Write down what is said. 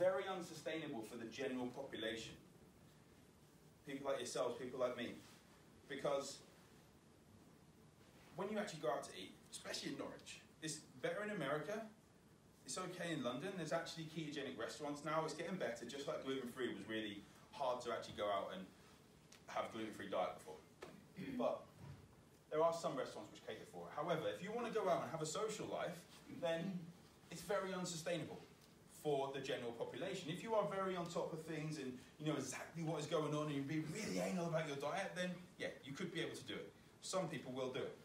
very unsustainable for the general population. People like yourselves, people like me. Because when you actually go out to eat, especially in Norwich, it's better in America, it's okay in London. There's actually ketogenic restaurants now. It's getting better, just like gluten free was really hard to actually go out and have gluten free diet before. Mm. But there are some restaurants which cater for it. However, if you want to go out and have a social life, then it's very unsustainable for the general population. If you are very on top of things and you know exactly what is going on and you be really anal about your diet, then yeah, you could be able to do it. Some people will do it.